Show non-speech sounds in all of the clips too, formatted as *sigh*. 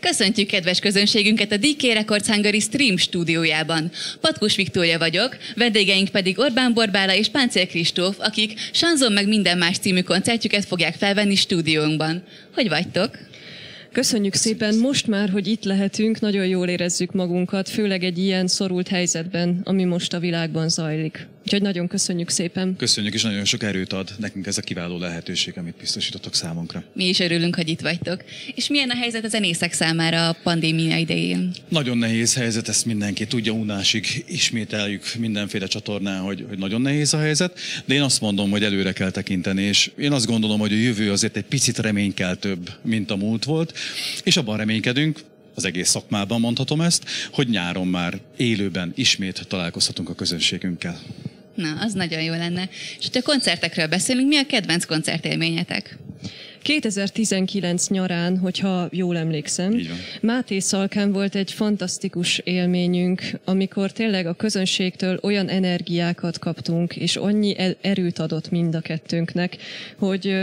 Köszöntjük kedves közönségünket a DK Records Hungary Stream stúdiójában. Patkus Viktória vagyok, vendégeink pedig Orbán Borbála és Páncél Kristóf, akik Sanzon meg minden más című koncertjüket fogják felvenni stúdiónkban. Hogy vagytok? Köszönjük szépen, most már, hogy itt lehetünk, nagyon jól érezzük magunkat, főleg egy ilyen szorult helyzetben, ami most a világban zajlik. Úgyhogy nagyon köszönjük szépen. Köszönjük, és nagyon sok erőt ad nekünk ez a kiváló lehetőség, amit biztosítottok számunkra. Mi is örülünk, hogy itt vagytok. És milyen a helyzet a zenészek számára a pandémia idején? Nagyon nehéz helyzet, ezt mindenki tudja, unásig ismételjük mindenféle csatornán, hogy, hogy nagyon nehéz a helyzet, de én azt mondom, hogy előre kell tekinteni, és én azt gondolom, hogy a jövő azért egy picit reménykeltőbb, mint a múlt volt, és abban reménykedünk, az egész szakmában mondhatom ezt, hogy nyáron már élőben ismét találkozhatunk a közönségünkkel. Na, az nagyon jó lenne. És hogyha koncertekről beszélünk, mi a kedvenc koncertélményetek? 2019 nyarán, hogyha jól emlékszem. Máté Szalkán volt egy fantasztikus élményünk, amikor tényleg a közönségtől olyan energiákat kaptunk, és annyi erőt adott mind a kettőnknek, hogy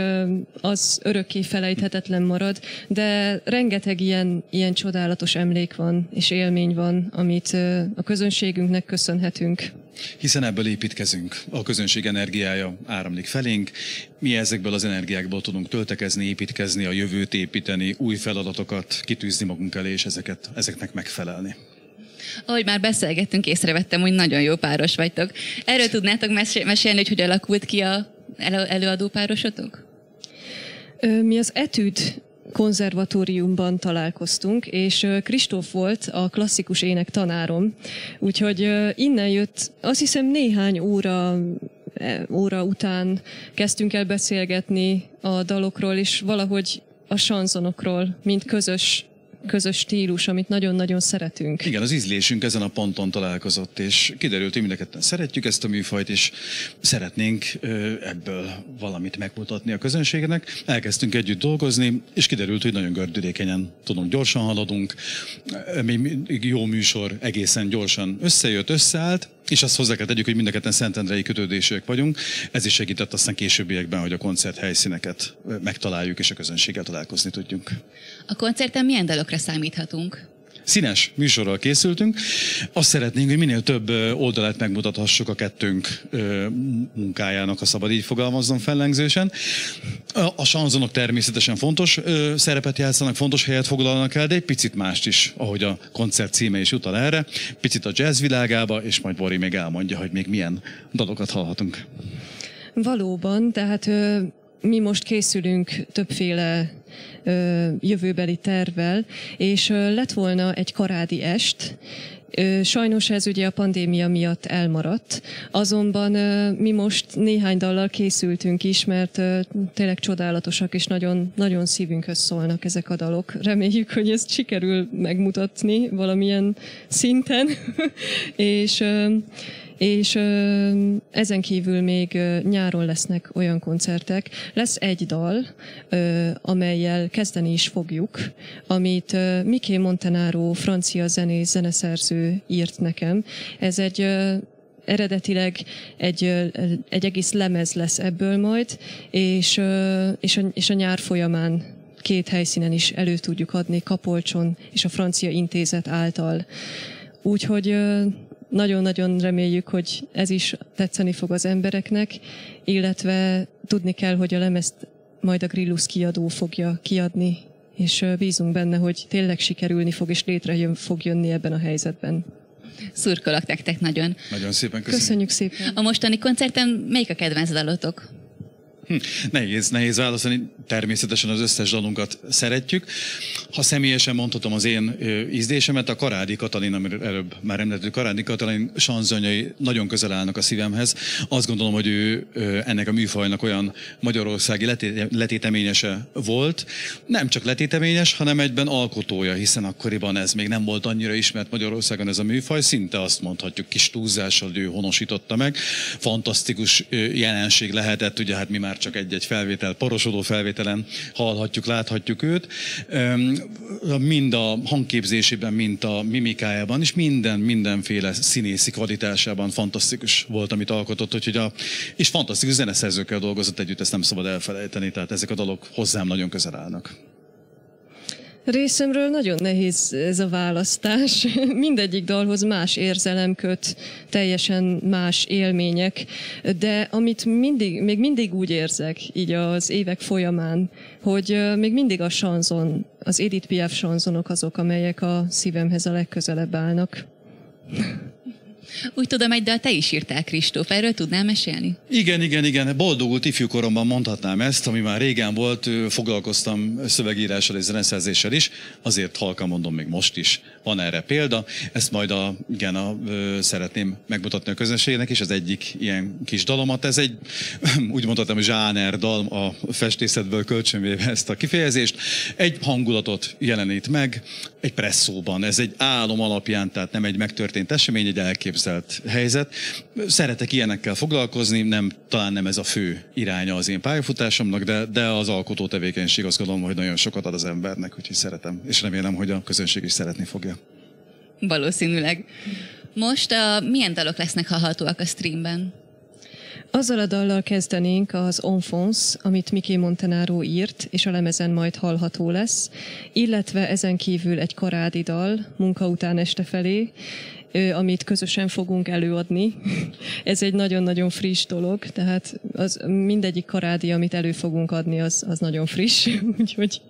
az örökké felejthetetlen marad, de rengeteg ilyen, ilyen csodálatos emlék van, és élmény van, amit a közönségünknek köszönhetünk. Hiszen ebből építkezünk. A közönség energiája áramlik felénk. Mi ezekből az energiákból tudunk töltekezni, építkezni, a jövőt építeni, új feladatokat kitűzni magunk elé, és ezeket, ezeknek megfelelni. Ahogy már beszélgettünk, észrevettem, hogy nagyon jó páros vagytok. Erről tudnátok mes- mesélni, hogy hogy alakult ki a elő- előadó párosotok? Mi az etűd konzervatóriumban találkoztunk, és Kristóf volt a klasszikus ének tanárom, úgyhogy innen jött, azt hiszem néhány óra e, óra után kezdtünk el beszélgetni a dalokról, és valahogy a sanzonokról, mint közös, közös stílus, amit nagyon-nagyon szeretünk. Igen, az ízlésünk ezen a ponton találkozott, és kiderült, hogy mind szeretjük ezt a műfajt, és szeretnénk ebből valamit megmutatni a közönségnek. Elkezdtünk együtt dolgozni, és kiderült, hogy nagyon gördülékenyen tudunk, gyorsan haladunk. Még jó műsor egészen gyorsan összejött, összeállt, és azt hozzá kell tegyük, hogy mind a Szentendrei kötődésűek vagyunk. Ez is segített aztán későbbiekben, hogy a koncert helyszíneket megtaláljuk, és a közönséggel találkozni tudjunk. A koncerten milyen dalokra számíthatunk? Színes műsorral készültünk. Azt szeretnénk, hogy minél több oldalát megmutathassuk a kettőnk munkájának, ha szabad így fogalmazzon fellengzősen. A, sanzonok természetesen fontos szerepet játszanak, fontos helyet foglalnak el, de egy picit mást is, ahogy a koncert címe is utal erre. Picit a jazz világába, és majd Bori még elmondja, hogy még milyen dalokat hallhatunk. Valóban, tehát mi most készülünk többféle jövőbeli tervvel, és lett volna egy karádi est, Sajnos ez ugye a pandémia miatt elmaradt, azonban mi most néhány dallal készültünk is, mert tényleg csodálatosak és nagyon, nagyon szívünkhöz szólnak ezek a dalok. Reméljük, hogy ezt sikerül megmutatni valamilyen szinten, *laughs* és és ö, ezen kívül még nyáron lesznek olyan koncertek. Lesz egy dal, ö, amelyel kezdeni is fogjuk, amit ö, Miké Montenaro, francia zenész, zeneszerző írt nekem. Ez egy ö, eredetileg egy, egy egész lemez lesz ebből majd, és, és, a, és a nyár folyamán két helyszínen is elő tudjuk adni, Kapolcson és a Francia Intézet által. Úgyhogy nagyon-nagyon reméljük, hogy ez is tetszeni fog az embereknek, illetve tudni kell, hogy a lemezt majd a Grillus kiadó fogja kiadni, és bízunk benne, hogy tényleg sikerülni fog, és létrejön fog jönni ebben a helyzetben. Szurkolok nektek nagyon. Nagyon szépen köszönöm. Köszönjük szépen! A mostani koncerten melyik a kedvenc dalotok? Hm, Nehéz, nehéz válaszolni. Természetesen az összes dalunkat szeretjük. Ha személyesen mondhatom az én ízlésemet, a Karádi Katalin, amiről előbb már említettük, Karádi Katalin sanzonjai nagyon közel állnak a szívemhez. Azt gondolom, hogy ő ennek a műfajnak olyan magyarországi leté- letéteményese volt. Nem csak letéteményes, hanem egyben alkotója, hiszen akkoriban ez még nem volt annyira ismert Magyarországon ez a műfaj. Szinte azt mondhatjuk kis túlzással ő honosította meg. Fantasztikus jelenség lehetett, ugye hát mi már csak egy-egy felvétel, porosodó felvételen hallhatjuk, láthatjuk őt. Mind a hangképzésében, mind a mimikájában, és minden, mindenféle színészi kvalitásában fantasztikus volt, amit alkotott, úgyhogy a, és fantasztikus zeneszerzőkkel dolgozott együtt, ezt nem szabad elfelejteni, tehát ezek a dalok hozzám nagyon közel állnak. Részemről nagyon nehéz ez a választás. *laughs* Mindegyik dalhoz más érzelem köt, teljesen más élmények, de amit mindig, még mindig úgy érzek, így az évek folyamán, hogy még mindig a sanzon, az Edith Piaf sanzonok azok, amelyek a szívemhez a legközelebb állnak. *laughs* Úgy tudom, egy dal te is írtál, Kristóf, erről tudnál mesélni? Igen, igen, igen. Boldogult ifjúkoromban mondhatnám ezt, ami már régen volt, foglalkoztam szövegírással és zeneszerzéssel is, azért halka mondom még most is. Van erre példa, ezt majd a, igen, a, szeretném megmutatni a közönségnek is, az egyik ilyen kis dalomat. Ez egy, *clears throat* úgy mondhatom, zsáner dal a festészetből kölcsönvéve ezt a kifejezést. Egy hangulatot jelenít meg, egy presszóban. Ez egy álom alapján, tehát nem egy megtörtént esemény, egy elképzelt helyzet. Szeretek ilyenekkel foglalkozni, nem, talán nem ez a fő iránya az én pályafutásomnak, de, de az alkotó tevékenység azt gondolom, hogy nagyon sokat ad az embernek, úgyhogy szeretem, és remélem, hogy a közönség is szeretni fogja. Valószínűleg. Most a, milyen dalok lesznek hallhatóak a streamben? Azzal a dallal kezdenénk az Enfance, amit Miki Montenaro írt, és a lemezen majd hallható lesz, illetve ezen kívül egy karádi dal, munka után este felé, amit közösen fogunk előadni. *laughs* Ez egy nagyon-nagyon friss dolog, tehát az mindegyik karádi, amit elő fogunk adni, az, az nagyon friss, *laughs* úgyhogy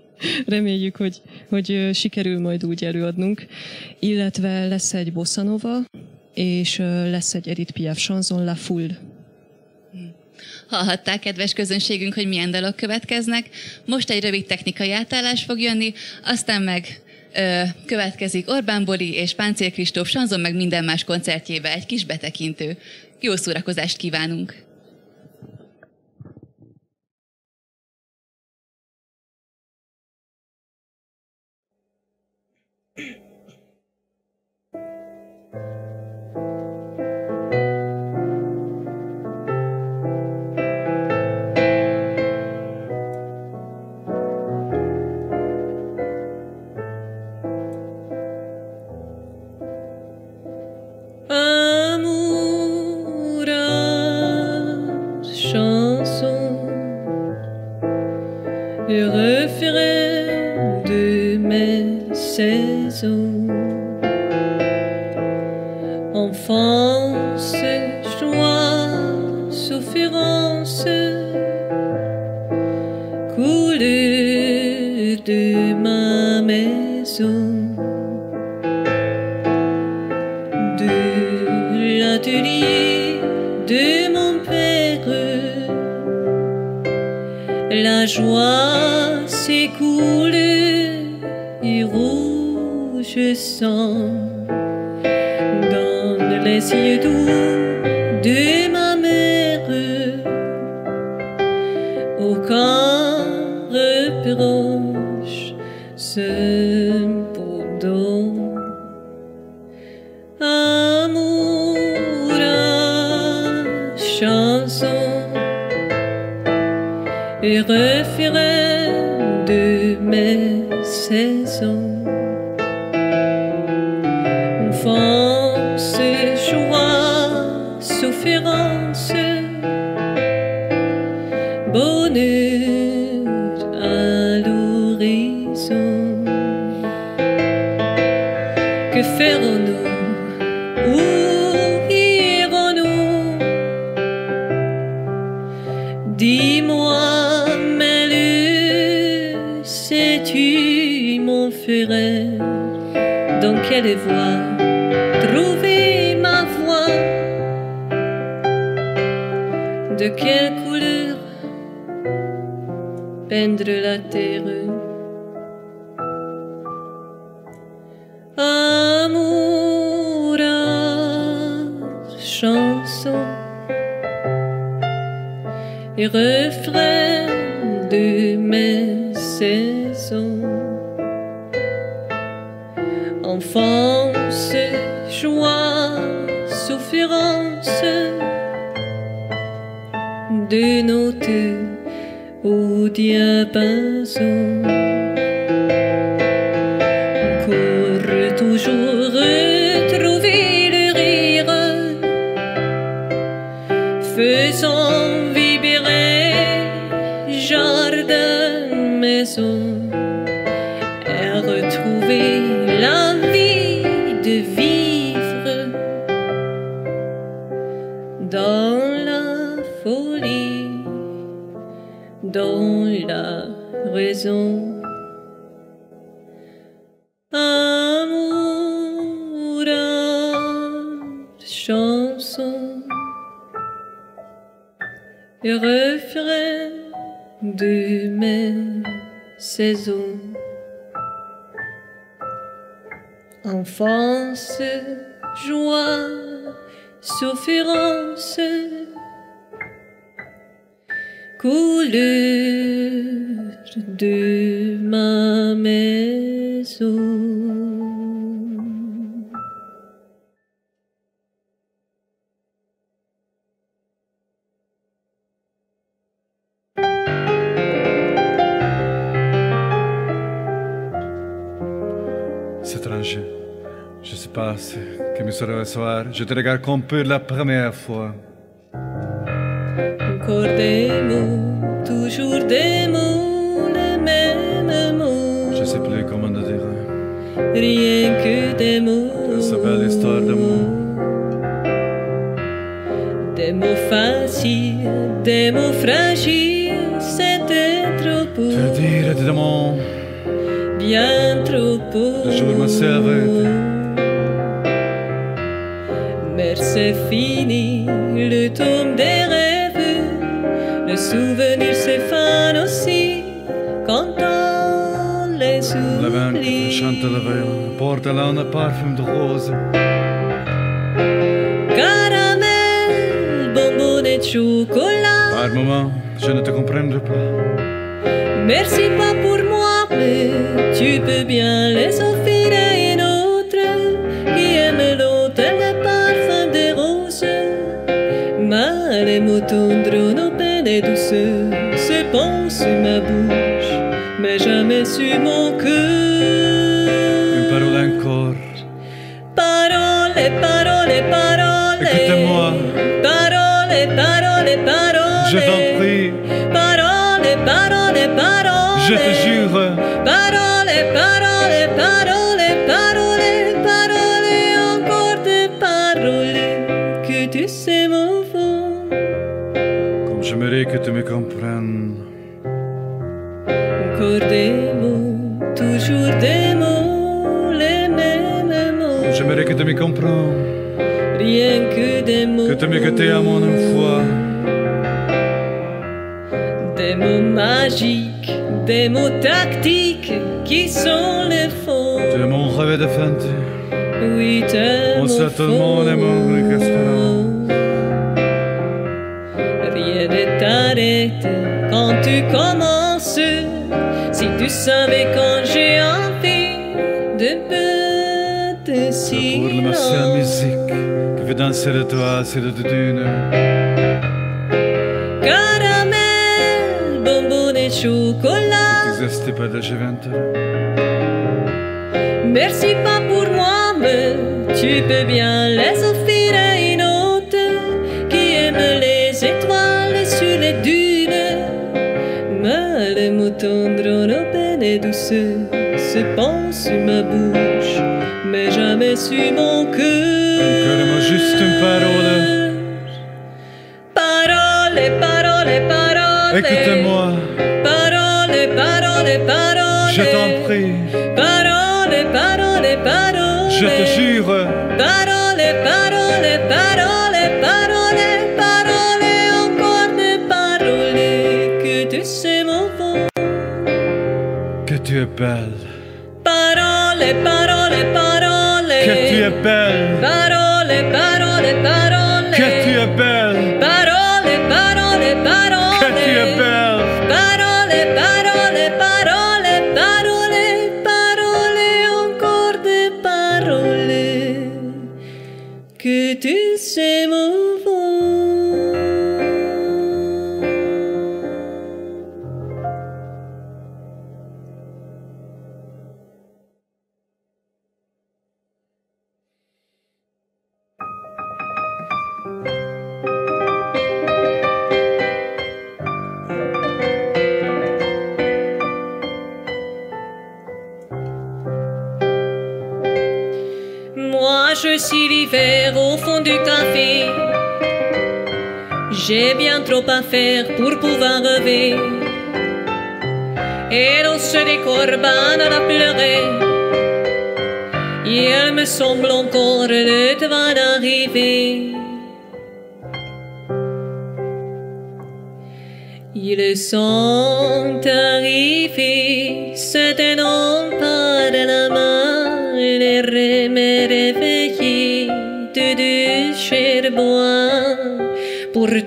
reméljük, hogy, hogy sikerül majd úgy előadnunk. Illetve lesz egy bossanova, és lesz egy Edith Piaf chanson, La Foule. Hallhatták, kedves közönségünk, hogy milyen dalok következnek. Most egy rövid technikai átállás fog jönni, aztán meg ö, következik Orbán Boli és Páncél Kristóf Sanzon meg minden más koncertjébe egy kis betekintő. Jó szórakozást kívánunk! mes saisons. les trouver ma voix. De quelle couleur peindre la terre? Raison. Amour, chanson, refrain de mes saisons. Enfance, joie, souffrance, couleur de ma maison. C'est étranger. Je sais pas ce que me sera le soir. Je te regarde comme pour la première fois. Encore des mots, toujours des Rien que des mots. Cette belle histoire d'amour. Des mots faciles, des mots fragiles, c'était trop Te pour, dire des mots. bien trop pour. Le jour m'a servi. Mais c'est fini, le tome des rêves, le souvenir s'effane aussi quand on les oublie. Chante la veille. Porte là un parfum de rose. Caramel, bonbon et chocolat. Par moment, je ne te comprendrai pas. Merci pas pour moi, mais tu peux bien les offrir à une autre qui aime l'hôtel de parfum des roses. Mais les mots tendres, nos peines et douceurs se pensent sur ma bouche, mais jamais sur mon Je te jure. Parole, parole, parole, parole, parole, encore des paroles que tu sais mon fond. Comme j'aimerais que tu me comprennes. Encore des mots, toujours des mots, les mêmes mots. J'aimerais que tu me comprennes. Rien que des mots. Que tu m'écoutes à mon foi. Des mots magiques, des mots tactiques qui sont les. Tu es mon rêve de fente. Oui, t'es On sait tout le monde est mon fond. restaurant. Rien ne t'arrête quand tu commences. Si tu savais quand j'ai envie de te Pour le masser la musique que veut danser de toi sur le dune. Restes pas. Merci pas pour moi, mais tu peux bien les offrir à une autre qui aime les étoiles sur les dunes. Mais les nos peines et douceurs se pensent sur ma bouche, mais jamais sur mon cœur. Encore juste une parole. Parole, parole, parole. Écoute-moi, Parole, pardonnez, pardonnez. Je t'en prie. Pardonnez, pardonnez, pardonnez. Je te jure. Pardonnez, pardonnez, pardonnez, pardonnez, pardonnez encore de parler que tu sais mon fond. Que tu es belle. Pardonnez, pardonnez, pardonnez. Que tu es belle. Pardonnez.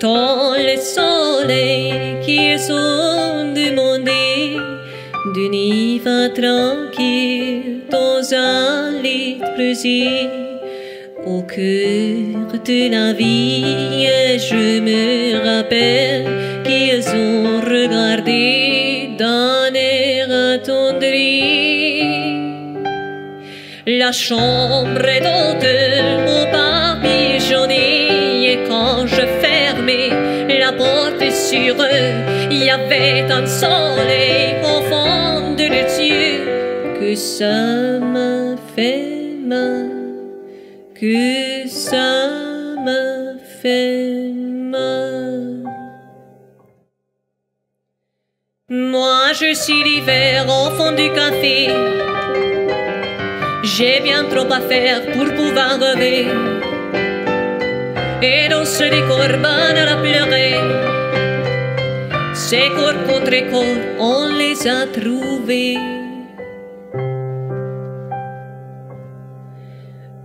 Pourtant, le soleil qui sont demandé d'une hiver tranquille dans un lit plaisir. Au cœur de la vie, je me rappelle qu'ils ont regardé d'un air attendri. La chambre d'hôtel au papillonné il y avait un soleil au fond de les yeux que ça m'a fait mal, que ça m'a fait mal. Moi je suis l'hiver au fond du café. J'ai bien trop à faire pour pouvoir rêver. Et dans ce décor banal à pleurer, ces corps contre corps, on les a trouvés.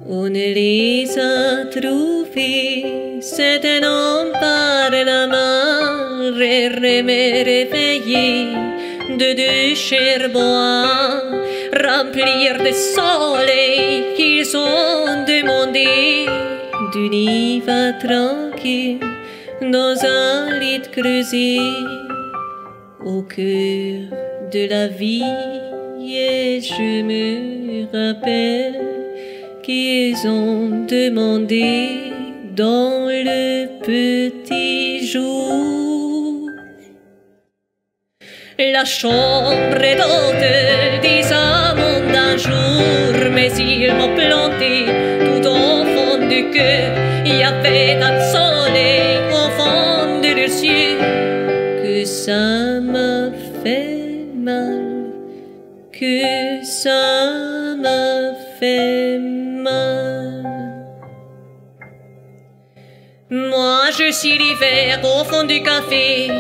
On les a trouvés, c'était non par la main, me réveillé de deux chers bois, remplir de soleil qu'ils ont demandé d'une hiver tranquille dans un lit creusé au cœur de la vie et je me rappelle qu'ils ont demandé dans le petit jour la chambre d'hôtel des amants d'un jour, mais ils m'ont planté tout au fond du cœur. Il y avait Suis l'hiver au fond du café.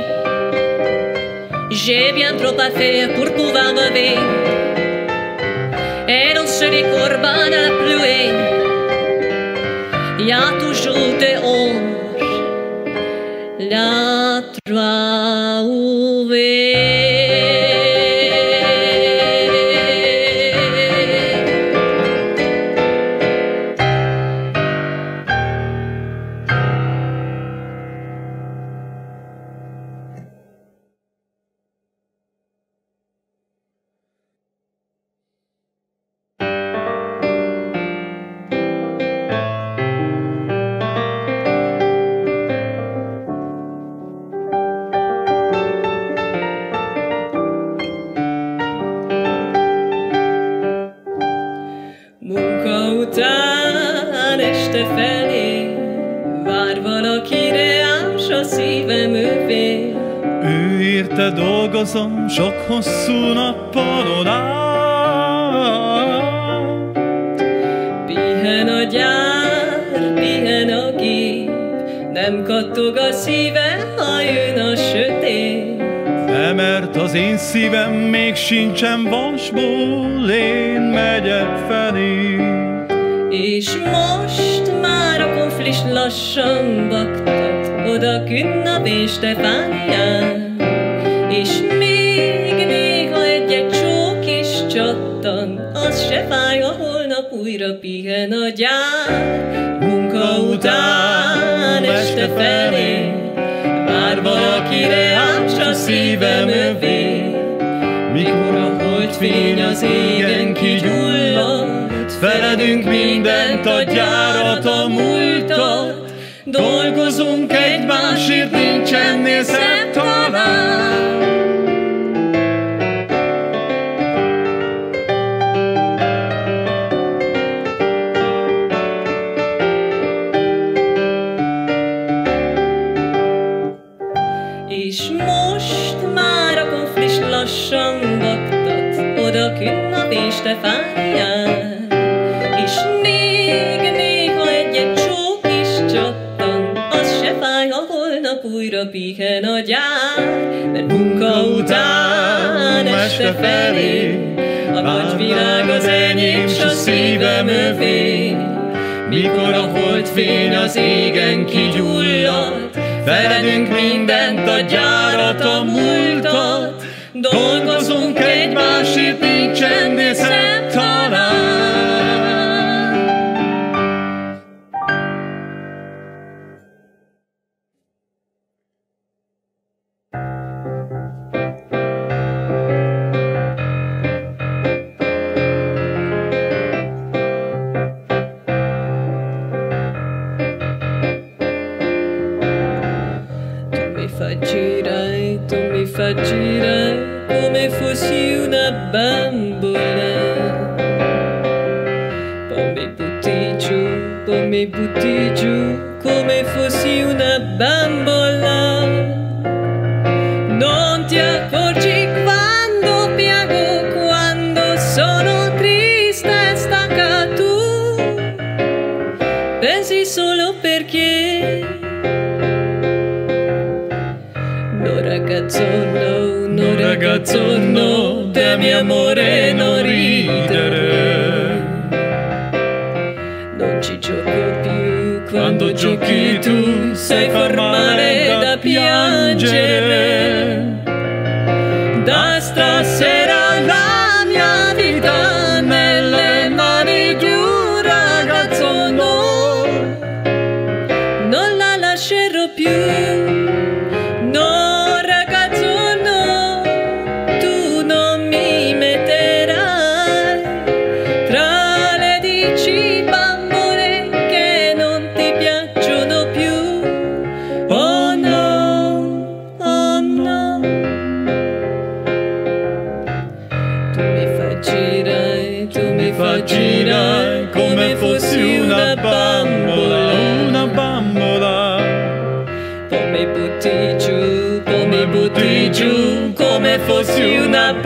J'ai bien trop à faire pour pouvoir rêver. Et dans ce décorban à la pluie, il y a toujours dehors la trouver. Dolgozom sok hosszú nappalon át. Pihen a gyár, pihen a gép Nem kattog a szíve, ha jön a sötét De mert az én szívem még sincsen vasból, én megyek felé. És most már a konflis lassan baktat Oda künnap és Stefánián újra pihen a gyár Munka után este felé. Vár valakire ás a szívem övé. Mikor a holdfény az égen kigyullad, feledünk mindent, a gyárat, a múltat, dolgozunk egymásért, nincs ennél maga után este felé, a nagy világ az enyém, s a szívem övé. Mikor a holdfény az égen kigyullad, feledünk mindent, a gyárat, a múltat, dolgozunk egymásért, you not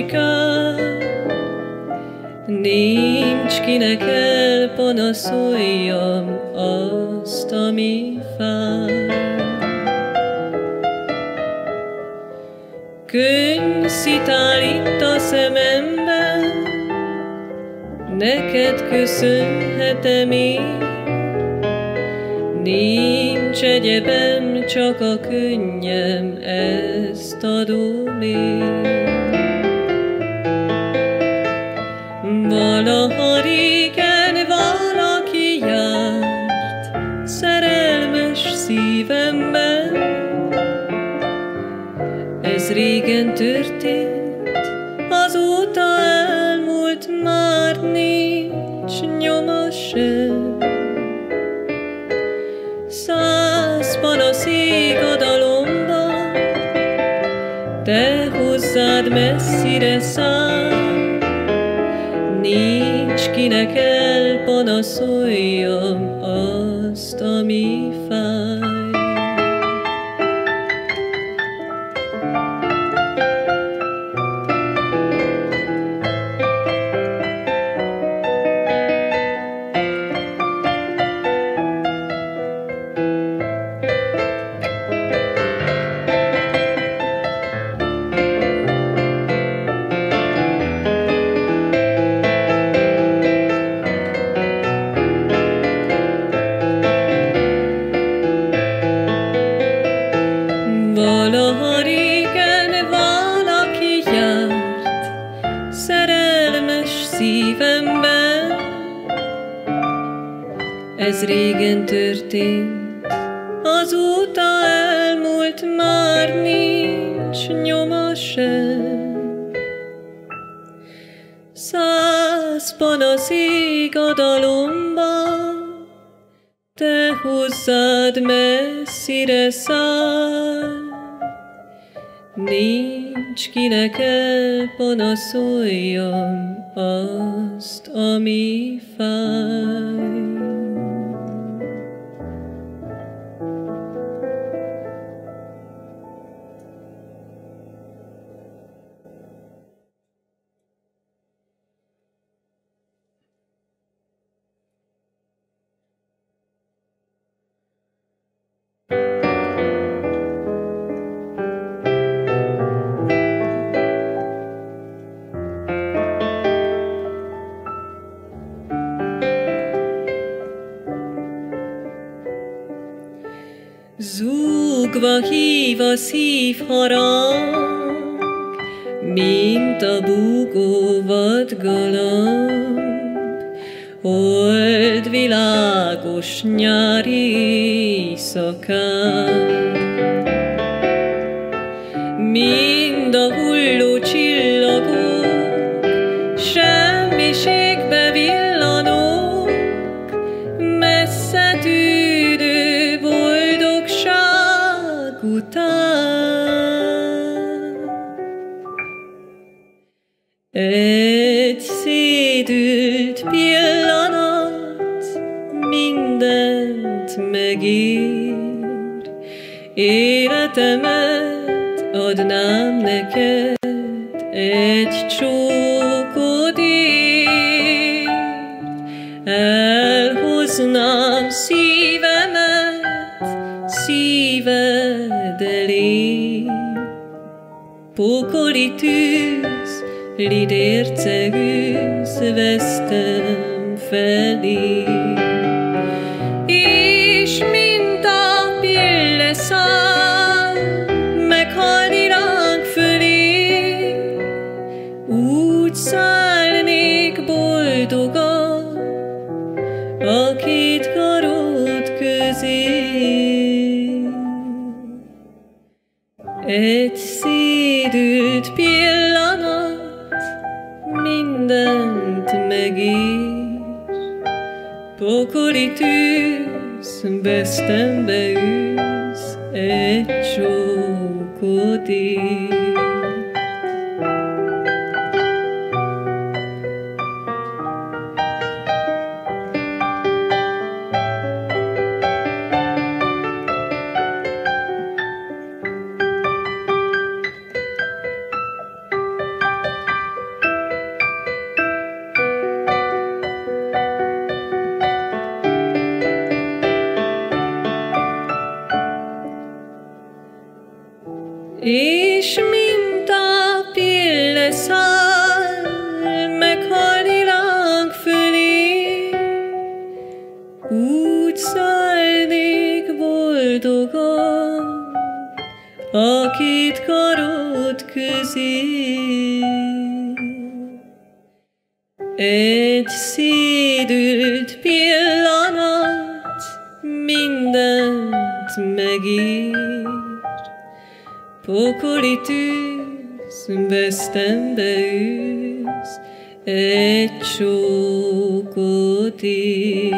bujkál, nincs kinek elpanaszoljam azt, ami fáj. Könyv szitál itt a szememben, neked köszönhetem én. Nincs egyebem, csak a könnyem, ezt adom én. Messzire száll, nincs kinek elpanaszoljam Valaha régen valaki járt szerelmes szívemben. Ez régen történt, azóta elmúlt, már nincs nyoma sem. Száz panasz ég a dalomban, te hozzád messzire száll, Nincs kinek elpanaszoljam azt, ami fáj. Hív a szív harang, mint a búgó vadgalamb. Hold világos nyári éjszakán. Boldogság után. Egy szédült pillanat mindent megír, életemet adnám neked egy csókod ért. Elhoznám Pokoli tűz, lidércegűz, vesztem felé. extendeu És mint a pille száll, meghalni ránk fölé, úgy szállnék boldogan a két karod közé. Egy szédült Ókolitűz, vesztembe űz, egy csókot ír.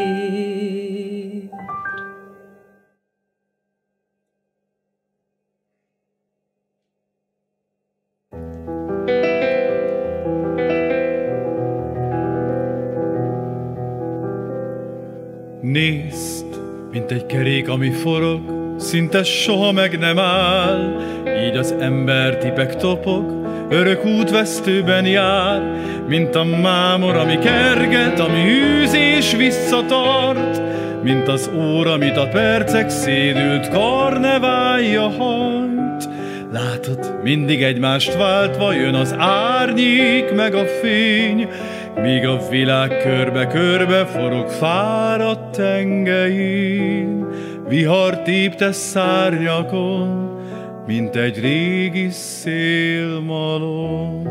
Nézd, mint egy kerék, ami forog, szinte soha meg nem áll, így az ember tipek topog, örök útvesztőben jár, mint a mámor, ami kerget, ami hűz és visszatart, mint az óra, amit a percek szédült karneválja hajt. Látod, mindig egymást váltva jön az árnyék meg a fény, míg a világ körbe-körbe forog fáradt tengein, vihar tépte szárnyakon, mint egy régi szélmalom,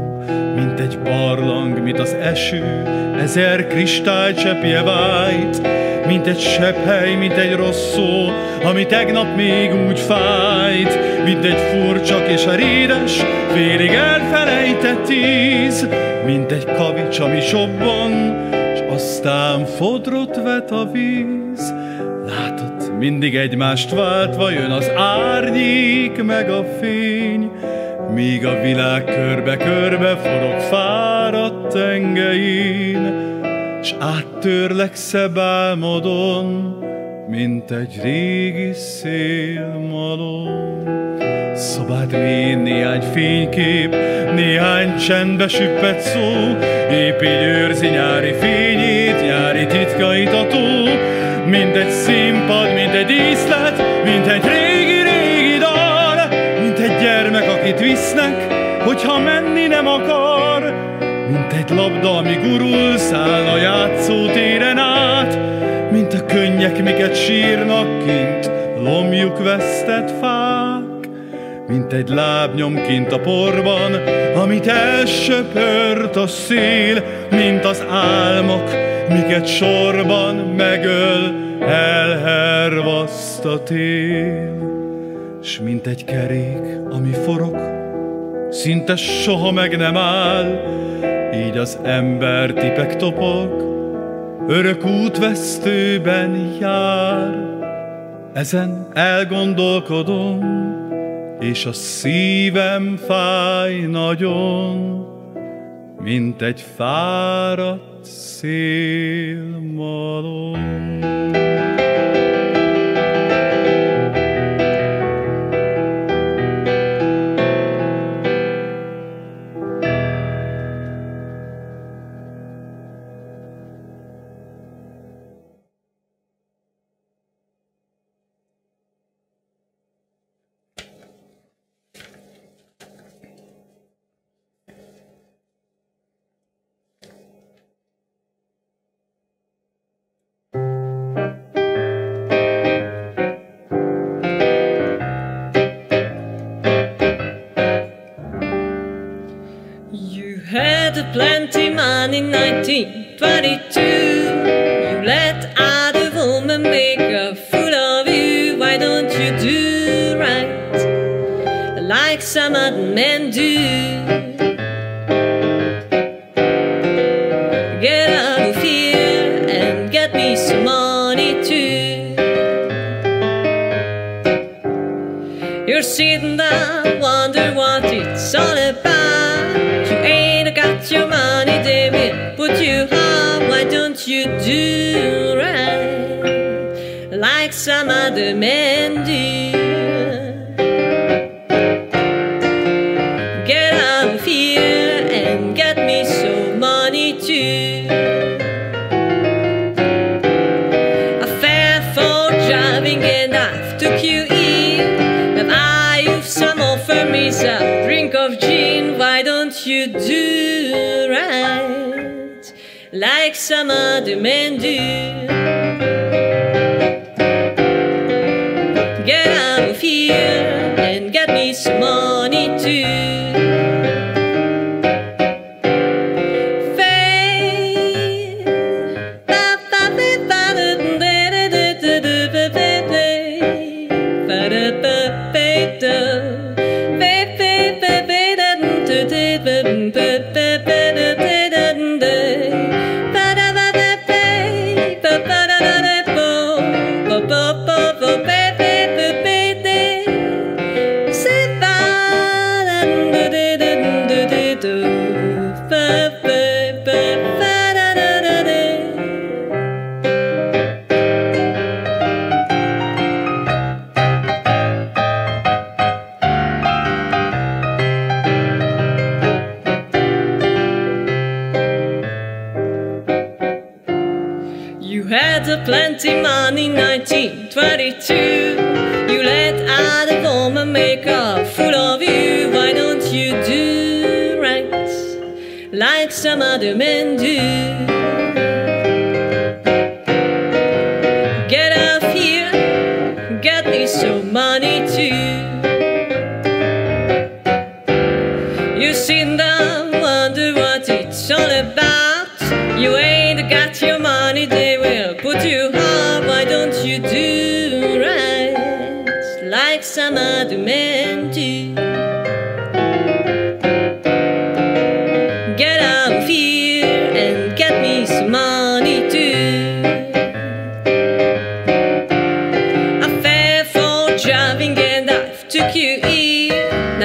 mint egy barlang, mint az eső, ezer kristálycsepje vájt, mint egy sepphely, mint egy rossz szó, ami tegnap még úgy fájt, mint egy furcsak és a rédes, félig elfelejtett tíz, mint egy kavics, ami sobban, és aztán fodrot vet a víz. Mindig egymást váltva jön az árnyék meg a fény, míg a világ körbe-körbe forog fáradt tengein, s áttörlek szebb álmodon, mint egy régi szélmalom. Szobád mélyén néhány fénykép, néhány csendbe süppett szó, épp így őrzi nyári fényét, nyári titkait a tó, mint egy színpad, mint egy díszlet, mint egy régi-régi dal, mint egy gyermek, akit visznek, hogyha menni nem akar, mint egy labda, ami gurul, száll a játszótéren át, mint a könnyek, miket sírnak kint, lomjuk vesztett fák, mint egy lábnyom kint a porban, amit elsöpört a szél, mint az álmok, miket sorban megöl, elhervaszt a tél. S mint egy kerék, ami forog, szinte soha meg nem áll, így az ember tipek topog, örök útvesztőben jár. Ezen elgondolkodom, és a szívem fáj nagyon, mint egy fáradt Silmarón. fear and get me some more.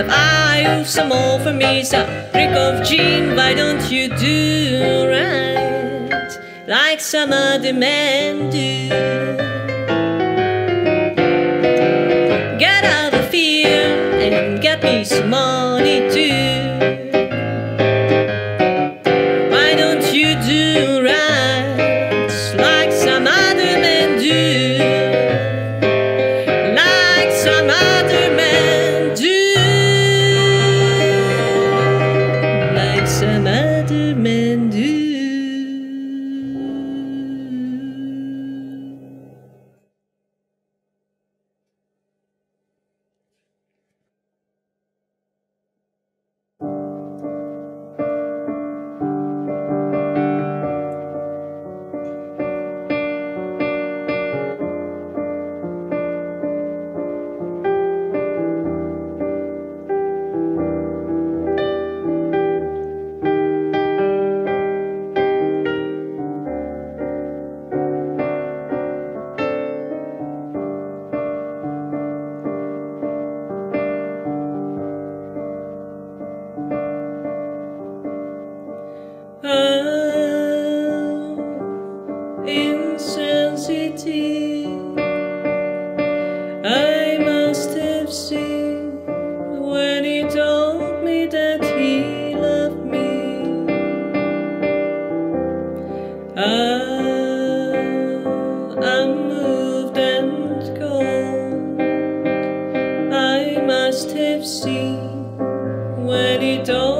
have I of some more for me? So drink of gin, why don't you do right like some other men do? Get out of fear and get me some more. must have seen when he died.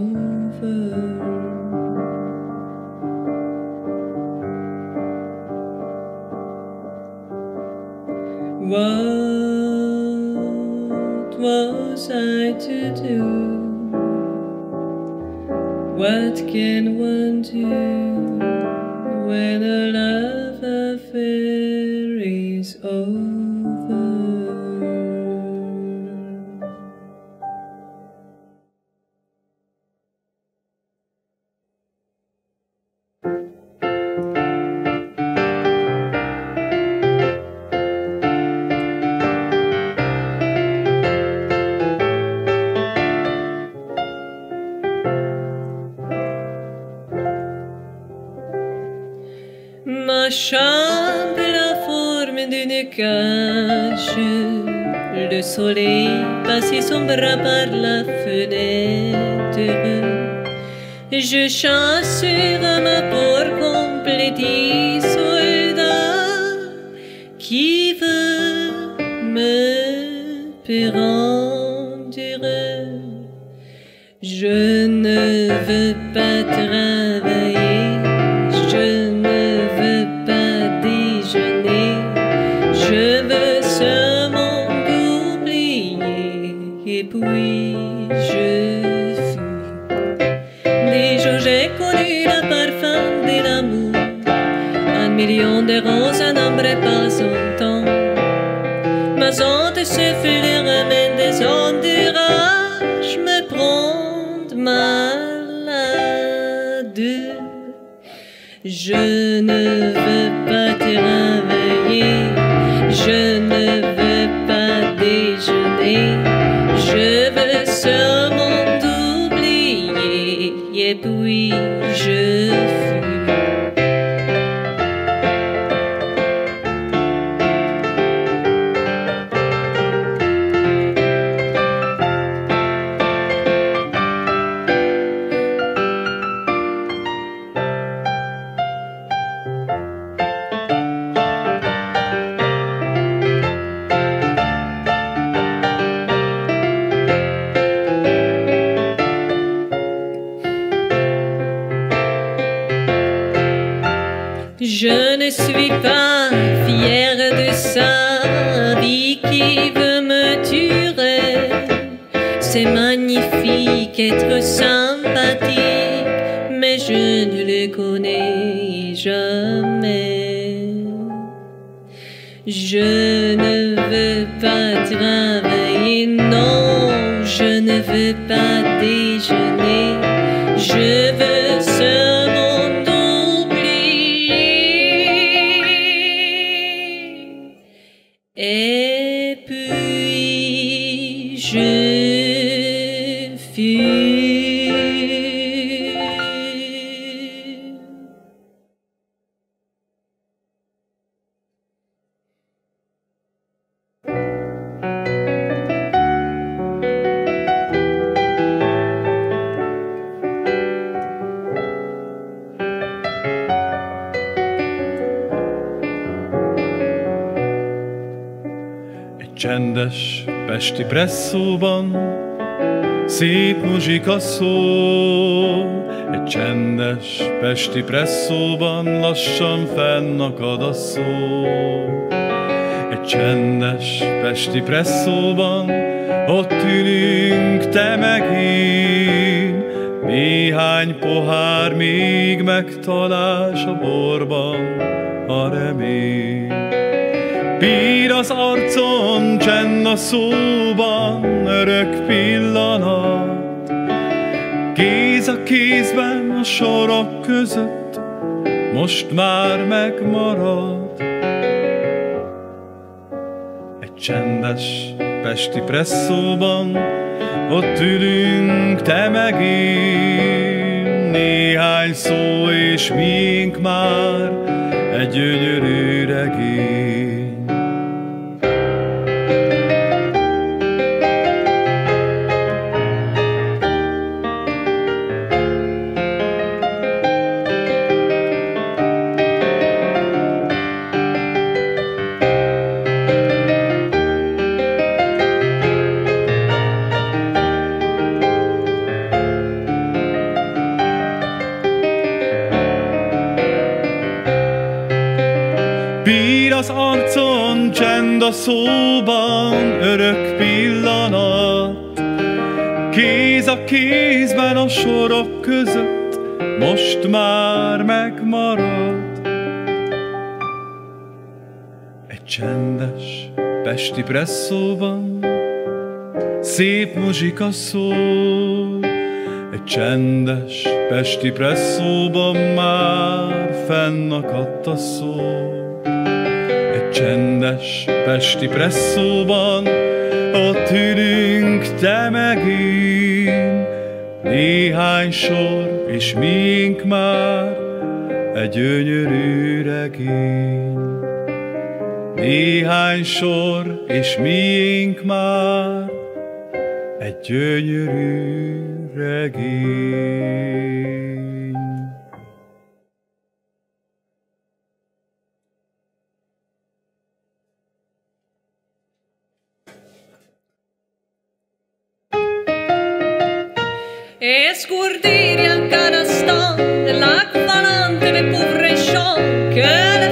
over. What was I to do? What can one do when a love? Par la fenêtre. Je chasse Je ne veux pas travailler, je csendes pesti presszóban szép muzsika szól. Egy csendes pesti presszóban lassan fennakad a szó. Egy csendes pesti presszóban ott ülünk te meg én. Néhány pohár még megtalálsz a borban a remény. Bír az arcon, csend a szóban, örök pillanat. Kéz a kézben a sorok között, most már megmarad. Egy csendes pesti presszóban, ott ülünk te meg én. Néhány szó és miénk már egy gyönyörű regény. A kézben a sorok között, most már megmarad. Egy csendes pesti presszóban, szép muzsika szól. Egy csendes pesti presszóban már fennakadt a szó. Egy csendes pesti presszóban ott ülünk te néhány sor, és mink már egy gyönyörű regény. Néhány sor, és mink már egy gyönyörű regény. E scurdiri al canastò dell'acqua lante le povresciò che le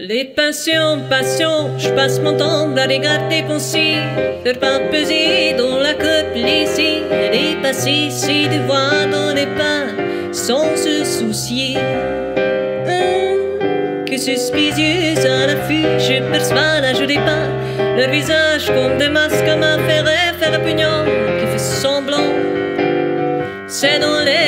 Les passions, passions, je passe mon temps à regarder concis, faire pas peser dans la coupe ici, les passés, si tu vois dans les pas, sans se soucier. Hein, que suspicieux à l'affût, je perçois la jolie pas, leur visage comme des masques à ma faire faire pugnon, qui fait semblant, c'est dans les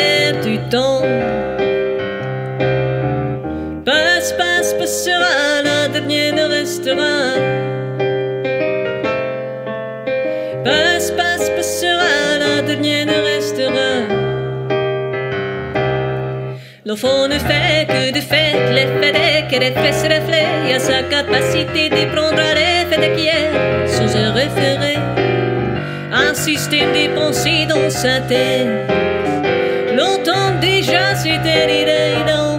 Passe, passe, passera, la ne restera. L'enfant ne fait que des fêtes, les fêtes que les faits se reflètent, à sa capacité de prendre les fêtes qui est, sans se référer un système de pensée dans sa tête. Longtemps déjà, c'était l'idée dans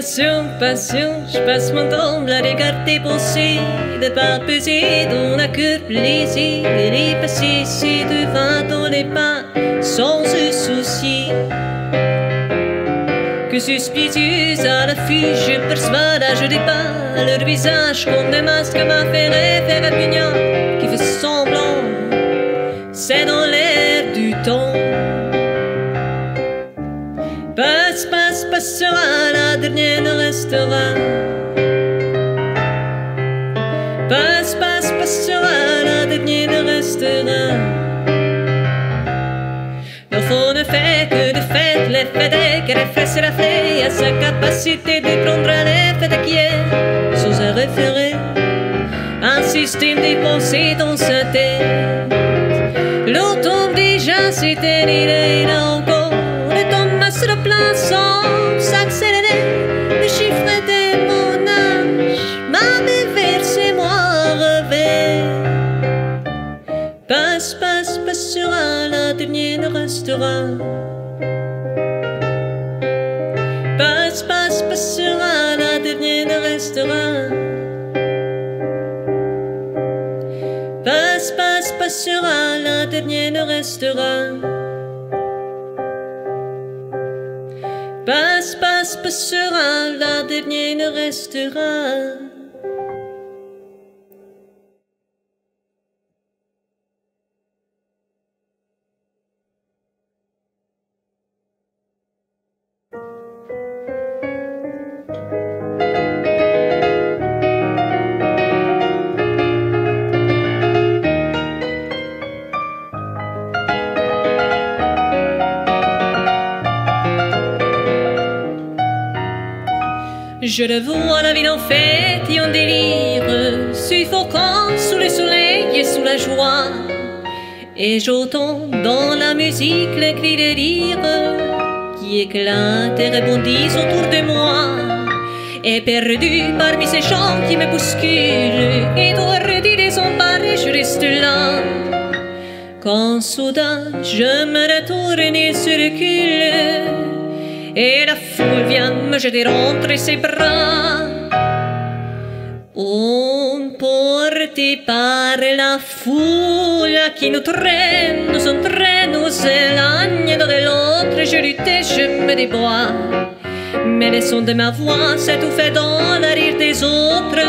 passion, passion, je passe mon temps à regarder passer des pas pesés dans la queue plaisir. Et les passer, c'est devant dans les pas sans souci. Que suspicieuse à l'affût, je perçois l'âge des pas, leur visage comme des masques ma faire rêver à rien ne restera. Passe, passe, passera, l'un des ne restera. L'enfant ne fait que des fêtes, les fêtes qu'elle efface la fée, à sa capacité de prendre les fêtes qui est, sans un référé, un système des pensées dans sa tête. L'automne déjà c'était l'idée, restera. Passe, passe, passera, la dernière ne restera. Passe, passe, passera, la dernière ne restera. Passe, passe, passera, la dernière ne restera. Je le vois la ville en fête et en délire, suffocant sous le soleil et sous la joie. Et j'entends dans la musique les cris de rire qui éclatent et rebondissent autour de moi. Et perdu parmi ces chants qui me bousculent, étourdi, désemparé, je reste là. Quand soudain je me retourne et se recule, et la foule vient me jeter entre ses bras. Emporté par la foule qui nous traîne, nous entraîne, nous éloigne de l'autre, je lutte je me débois. Mais le son de ma voix s'étouffait dans le rire des autres,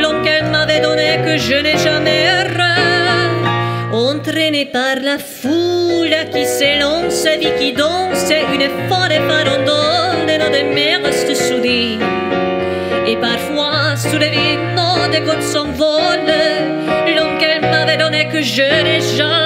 l'homme qu'elle m'avait donné que je n'ai jamais erreur entraîné par la foule qui s'élance, vie qui danse, une folle farandole des mers restent soudées. Et parfois, sous les vêtements des côtes s'envolent, qu'elle m'avait donné que je n'ai jamais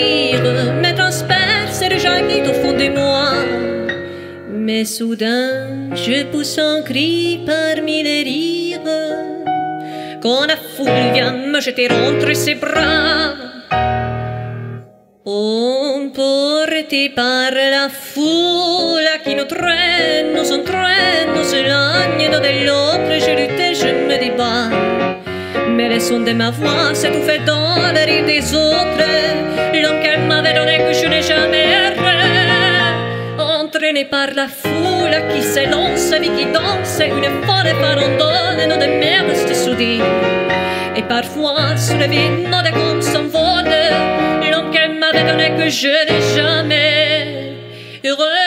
sourire me transperce et rejaillit au fond de moi. Mais soudain, je pousse un cri parmi les rires. Quand la foule vient me jeter entre ses bras. Emporté par la foule qui nous traîne, nous entraîne, nous éloigne de l'autre, Son de ma voix s'étouffait dans le rire des autres. L'homme qu'elle m'avait donné que je n'ai jamais. Entraîné par la foule qui s'élance, vie qui danse, une folle farandole, nos deux mers restent soudées. Et parfois, sous le vide, des comptes s'envolent. L'homme qu'elle m'avait donné que je n'ai jamais heureux.